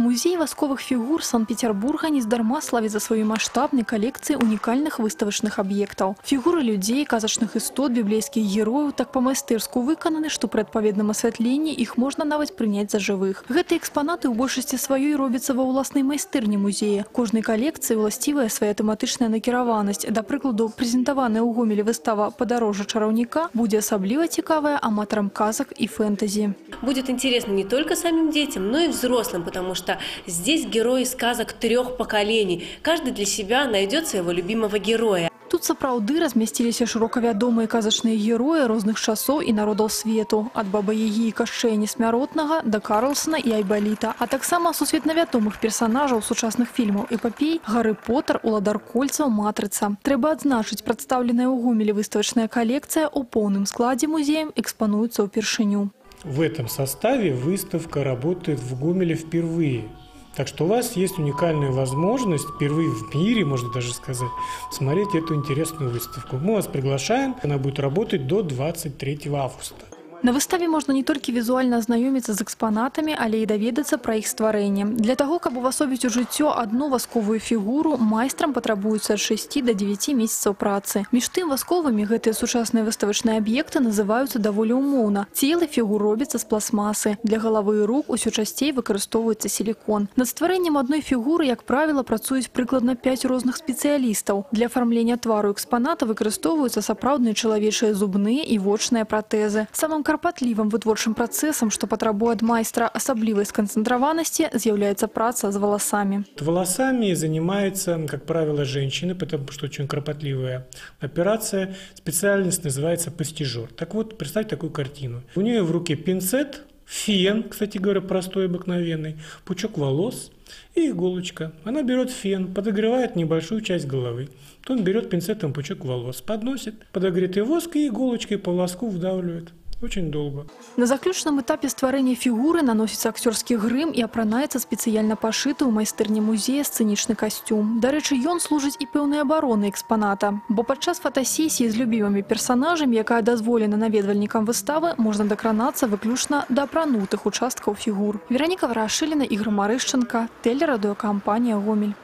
Музей восковых фигур Санкт-Петербурга нездарма славіцца сваёй маштабнай калекцыі унікальных выставачных аб'ектаў. Фігуры людзей, казачных істот, біблейскіх герояў так па-майстэрску выкананы, што пры адпаведным асвятленні іх можна нават прыняць за жывых. Гэтыя экспанаты ў большасці сваёй робяцца ва ўласнай майстэрні музея. Кожнай калекцыі ўласцівая свая тэматычная накіраванасць. Да прыкладу, прэзентаваная ў гомелі выстава «Падарожжа чараўніка» будзе асабліва цікавая аматарам казак і фэнтэзі. Будет интересно не только самим детям, но и взрослым, потому что здесь герои сказок трех поколений. Каждый для себя найдет своего любимого героя. Тут сапраўды размясціліся шырока вядомыя казачныя героі розных часоў і народаў свету, ад баба-ягі і кашчэя несмяротнага да Карлсона і Айбаліта, а таксама сусветна вядомых персанажаў сучасных фільмаў эпапей Гары Поттер, Уладар Кольцаў, Матрыца. Трэба адзначыць, прадстаўленая ў гумелі выставачная калекцыя ў поўным складзе музеем экспануецца ўпершыню. В этом составе выставка работает в Гомеле впервые. Так что у вас есть уникальная возможность, впервые в мире, можно даже сказать, смотреть эту интересную выставку. Мы вас приглашаем, она будет работать до 23 августа. На выставе можно не только визуально ознакомиться с экспонатами, але и даведацца про их стварэнне. Для того, каб увасобіць у жыццё одну восковую фигуру, майстрам патрабуецца ад 6 до 9 месяцаў працы. Між тым васковымі гэтыя сучасныя выставачныя аб'екты называюцца даволі умоўна. Целы фігур робяцца з пластмасы. Для галавы і рук усё часцей выкарыстоўваецца сілікон. Над стварэннем адной фігуры, як правіла, працуюць прыкладна 5 розных спецыялістаў. Для афармлення твару экспаната выкарыстоўваюцца сапраўдныя чалавечыя зубныя і вочныя пратэзы. Самым карпатлівым вытворчым працэсам, што патрабуе ад майстра асаблівай сканцэнтраванасці, з'яўляецца праца з валасамі. Волосами занимается, как правило, женщины, потому что очень кропотливая операция. Специальность называется постижер. Так вот, представьте такую картину. У нее в руке пинцет, фен, кстати говоря, простой, обыкновенный, пучок волос и иголочка. Она берет фен, подогревает небольшую часть головы. Потом берет пинцетом пучок волос, подносит подогретый воск и иголочкой по волоску вдавливает. Очень долго. На заключным этапе стварэння фігуры наносіцца акцёрскі грым і апранаецца спецыяльна пашыты ў майстэрні музея сцэнічны касцюм. Дарэчы, ён служыць і пэўнай абароны экспаната, бо падчас фотасесіі з любімымі персанажамі, якая дазволена наведвальнікам выставы, можна дакранацца выключна да апранутых участкаў фігур. Вераніка Варашыліна, Ігор Марышчанка, тэлерадыёкампанія Гомель.